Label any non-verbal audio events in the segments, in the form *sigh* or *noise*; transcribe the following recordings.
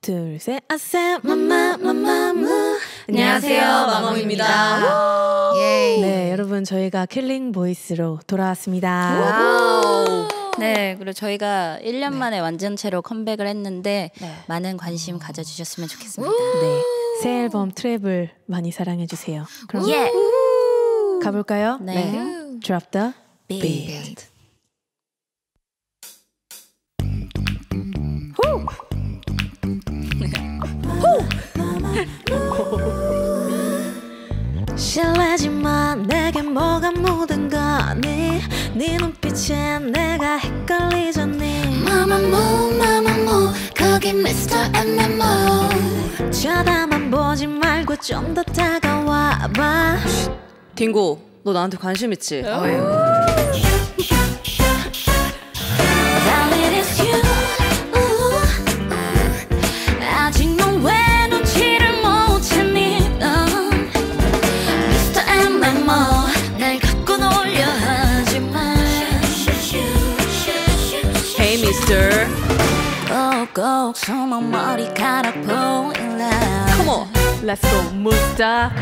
둘, 셋, 아싸, 마마, 마마무. 안녕하세요, 마마무입니다. 네, 여러분, 저희가 Killing Voice로 돌아왔습니다. 네, 그리고 저희가 1년 만에 완전체로 컴백을 했는데 네. 많은 관심 가져주셨으면 좋겠습니다. 네, 새 앨범 Travel을 많이 사랑해주세요. 그럼 예. 가볼까요? 네. Drop the beat. 눈빛에 내가 헷갈리잖니 마마무 마마무 거기 Mr. MMO 쳐다만 보지 말고 좀 더 다가와봐 딩고, 너 나한테 관심 있지? 숨어 머리카락 보일라 Come on. Let's go 무스타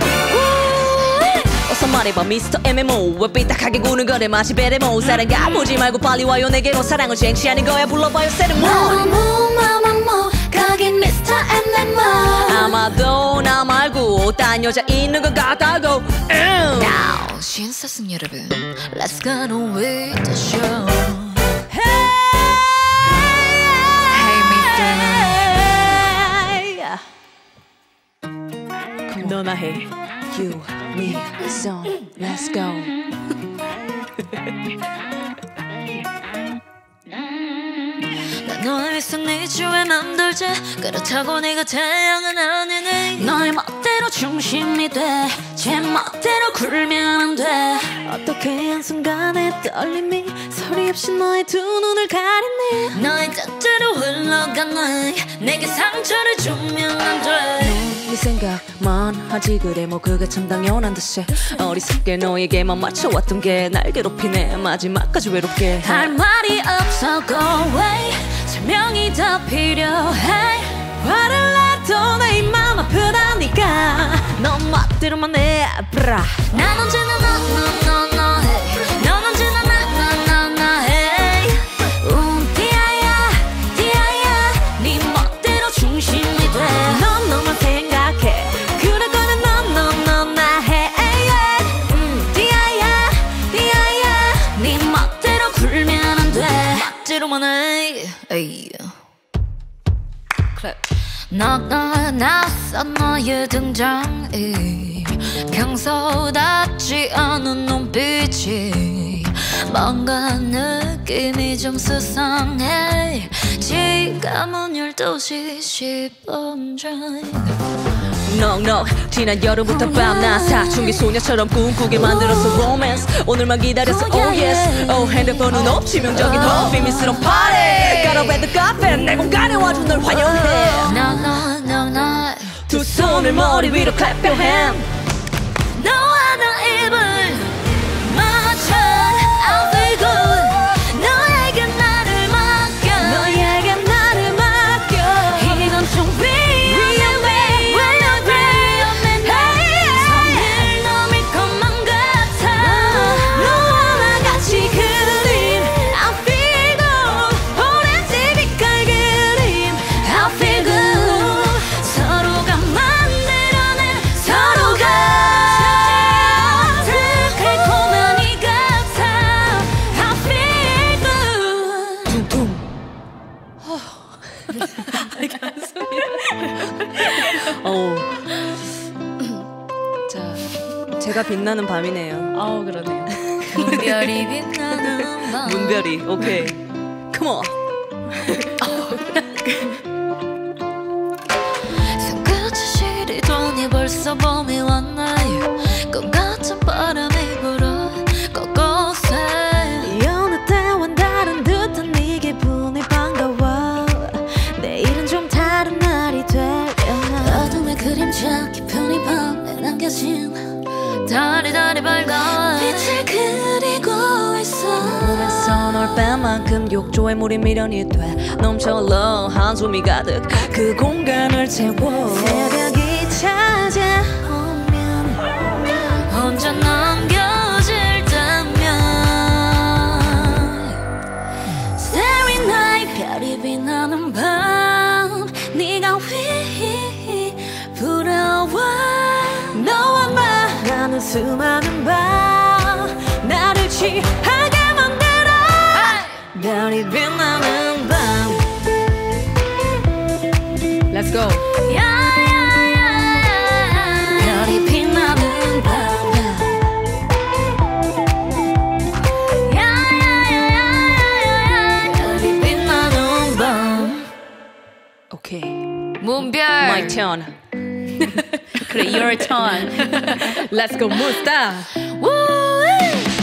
어서 말해봐, Mr. MMO. 왜 삐딱하게 구는 거래, 마치 베레모. 사랑 가보지 말고 빨리 와요, 내게로 사랑을 쟁취하는 거야. 불러봐요, 세르모. 마마무 마마무 거기 Mr. MMO 아마도 나 말고 딴 여자 있는 것 같다고. 음. Now 신사승 여러분 Let's get on with the show 너나 해. You, me, song, let's go. 난 너의 미소 네 주에 맘돌지. 그렇다고 네가 태양은 아니네 너의 멋대로 중심이 돼제 멋대로 굴면 안돼. 어떻게 한순간에 떨림이 소리 없이 너의 두 눈을 가리네 너의 뜻대로 흘러가네 내게 상처를 주면 안돼 네 생각만 하지 그래 뭐 그게 참 당연한 듯이 어리석게 너에게만 맞춰왔던 게 날 괴롭히네. 마지막까지 외롭게 할 말이 없어 go away. 설명이 더 필요해. 화를 내도 내 입만 아프다니까. 너 멋대로만 해 브라. 난 언제나 너너너너 해. 넌 언제나 나나나나 해. 음, 디아야, 디아야, 네 멋대로 중심이 돼. 너가 낯선 너의 등장이. 평소답지 않은 눈빛이. 뭔가 느낌이 좀 수상해. 지금은 12시 10분 전 넉넉 지난 여름부터 밤낮 사춘기 소녀처럼 꿈꾸게 만들었어 romance. 오늘만 기다렸어 Oh, oh yes. oh 핸드폰은 없 치명적인 더 비밀스러운 party. 까로베드 카페 내 공간에 와준 널 환영해. No no no no 두 손을 머리 위로 clap your hand 제가 빛나는 밤이네요. 아우 그러네요. *laughs* 별이 빛나는 밤. 문별이 오케이. 컴온 손끝이 시리더니 벌써 봄이 뺀만큼 욕조에 물이 미련이 돼. 넘쳐 흘러 한숨이 가득 그 공간을 채워. 새벽이 찾아오면 혼자 남겨질 때면 Starry 별이 빛나는 밤. 네가 휘 부러워 너와 말하는 수많은 밤. 나를 만들어 별이 빛나는 밤 Let's go. 야야야야 별이 빛나는 밤 야야야야야 별이 빛나는 밤 오케이 문별. My turn. 그래, *laughs* your turn. *laughs* Let's go 무스타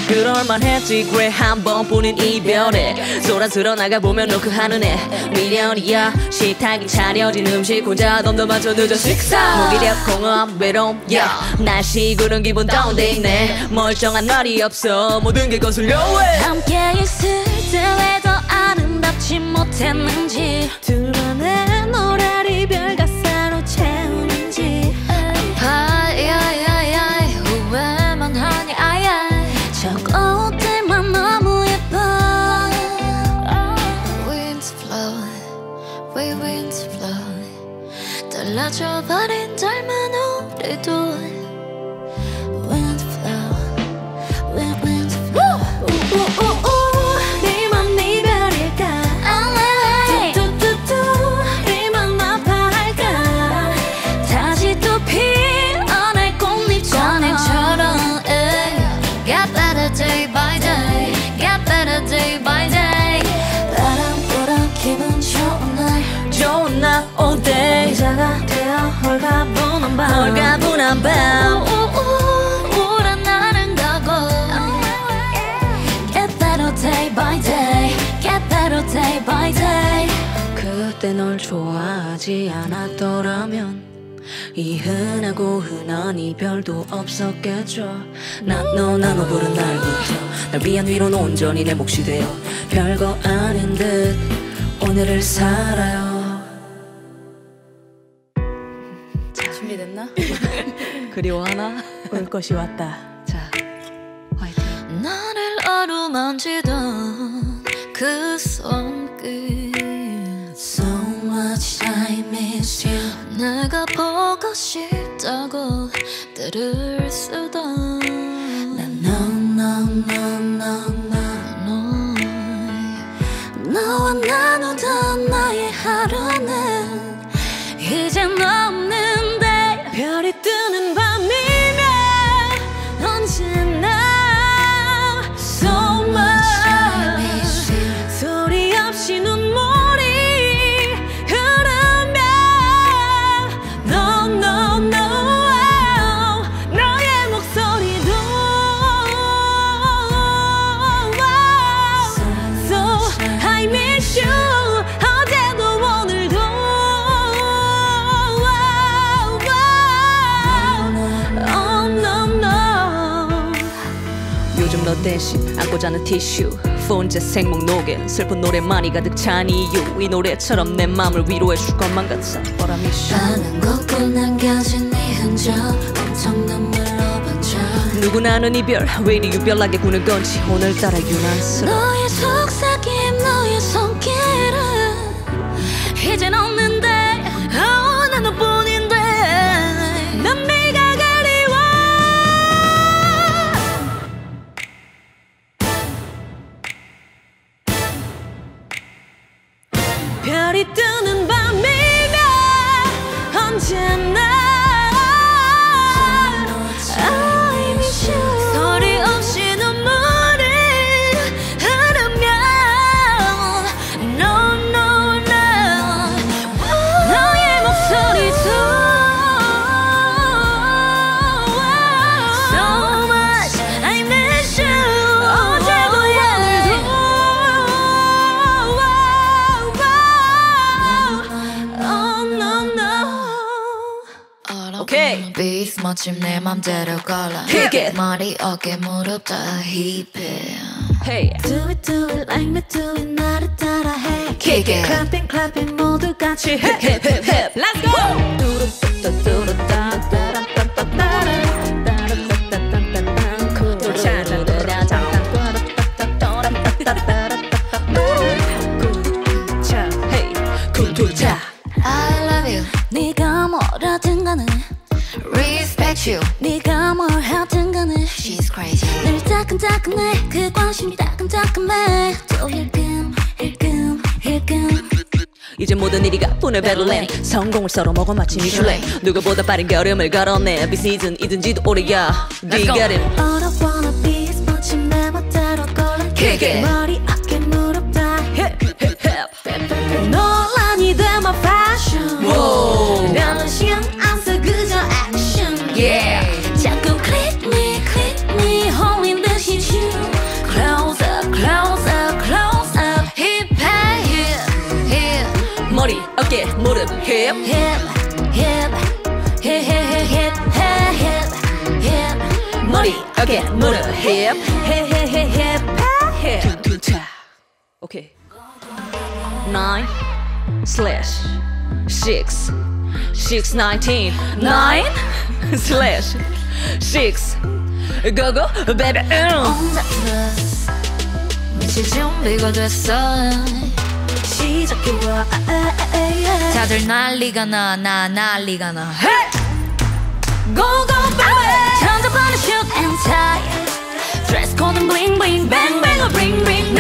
그럴만 했지. 그래 한 번뿐인 이별에 소란스러 나가보면 너그 하늘에 미련이야. 식탁이 차려진 음식 혼자 덤덤하죠. 늦어 식사. 무기력 공허함 외로움. yeah. 날씨 구른 기분 다운돼 있네. 멀쩡한 날이 없어. 모든 게 거슬려 왜 함께 있을 때왜더 아름답지 못했는지. 둘만의 달라져 버린 닮은 우리도 홀가분한 밤. 홀가분한 밤 우울한 날은 가고. Get better day by day. Get better day by day. 그때 널 좋아하지 않았더라면 이 흔하고 흔한 이별도 없었겠죠. 난너 나눠 부른 날부터 날 위한 위로는 온전히 내 몫이 되어 별거 아닌 듯 오늘을 살아요 그리워하나? 올 것이 왔다. 자 화이팅. 나를 어루만지던 그 손끝. So much I miss you. 내가 보고 싶다고 때를 쓰던 난 no no no no no. No. 너와 나누던 대신 안고 자는 티슈. 폰제 생목 녹에 슬픈 노래만이 가득 찬 이유. 이 노래처럼 내 맘을 위로해 줄 것만 같아. But I miss you 많은 곳곳 남겨진 네 흔적. 엄청 눈물로 번져. 누구나 아는 이별 왜 이리 유별나게 구는 건지 오늘따라 유난스러워. 너의 속삭임 너의 손길은 이젠 없는데. oh, 난 너뿐 오케이. 비트 멋짐 내 맘대로 걸어 Kick it. 머리 어깨 무릎 다 힙해 Hey Do it do it like me do it 나를 따라해 Kick it. Clapping clapping 모두 같이 Hip hip hip hip Let's go Hey respect you. 네가 뭘 하든 간에 she's crazy. 늘 따끈따끈해. 그 관심이 따끈따끈해. 또 힐끔 힐끔 힐끔. 이제 모든 일이 가뿐해 베를린 성공을 서로 먹어 마치 미슐랭 누구보다 빠른 걸음을 걸었네 비시즌 이든지도 오래야 Let's go. 네가 된 All I wanna be is 멋진 내 멋대로 골라 Kick it. 머리 어깨 무릎 다 hip hip hip hip hip hip hip hip hip hip hip hip 머리 어깨 무릎 hip hip hip hip hip hip 쿵투차 오케이 nine slash six six nineteen nine *laughs* slash six go go baby mm. on the bus 미칠 준비가 됐어 시작해 와 다들 난리가 나 나 난리가 나 Go go baby 전자파는 shoot and tie Dress code and bling bling bang bang or bring bring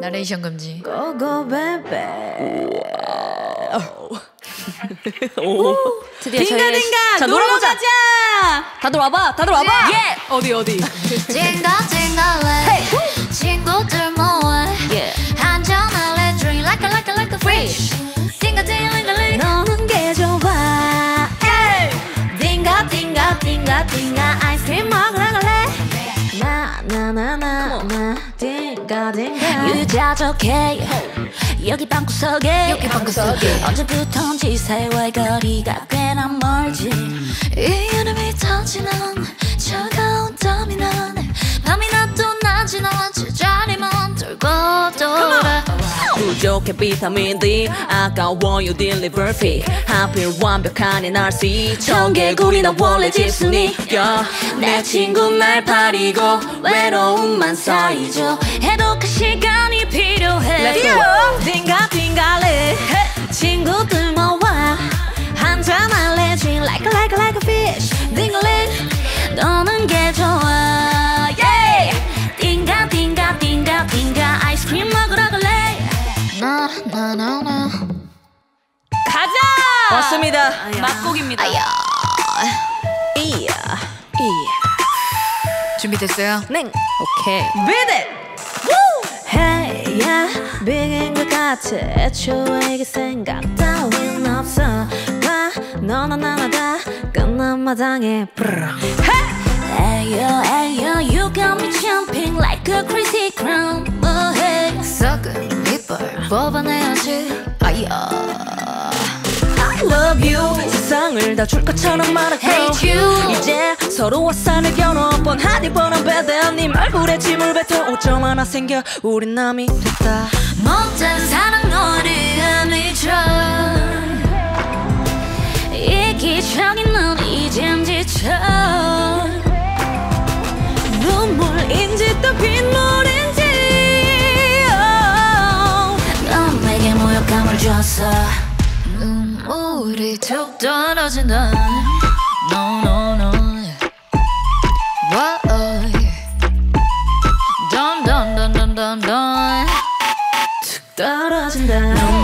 나레이션 금지 Go go baby 드디어 저희 딩가 딩가. 자 놀러. 가자. 다들 와봐. 다들 와봐. 예. 어디 어디? 징가 징가래 친구들 모아. 한잔할래? Drink like a like a like a fish 징가 징가래 너는 게 좋아. 딩가 딩가 딩가 딩가 아이스크림 먹으러 갈래? 나나나나나 딩가 딩가 유자적해. 여기 방구석에. 여기 방구석에. 언제부턴지 사이와의 거리가 꽤나 멀지. 이 이름이 터지는 차가운 땀이 나네. 밤이 나도 나와 제자리만 돌고 돌아 부족해 비타민 D 아까워요 딜리버 피 하필 완벽한 NRC 청개구리 나 원래 집순이야 내 친구 날 파리고 외로움만 쌓이죠. 해독할 시간이 필요해. Let's go. 딩가 딩가래. 친구들 모아. 한잔 할래 Drink like like like a fish. 딩글링. 너는 게 좋아 가자. 왔습니다. 맛곡입니다. 이야. 이야. 준비됐어요? 냉 오케이. 비데 Hey yeah 비긴 것 같아 애초에 이게 생각 따윈 없어. 봐 너나 나나 다. 끝난 마당에 Ayo ayo you got me jumping like a crazy crown 뭐해? 썩은 이빨 뽑아내야지. 아야. I love you. 세상을 다 줄 것처럼 말할게 Hate you. 이제 서로와 산을 겨눠 뻔하니 뻔한 배대 네 얼굴에 침을 뱉어. 오점 하나 생겨. 우린 남이 됐다. 못된 사랑 너를 미쳐 이기적인 넌 이젠 지쳐. 눈물인지 또 빗물인 감을 줬어 눈물이 툭 떨어진다 No no no Whoa Dun dun dun dun dun dun 떨어진다 눈물이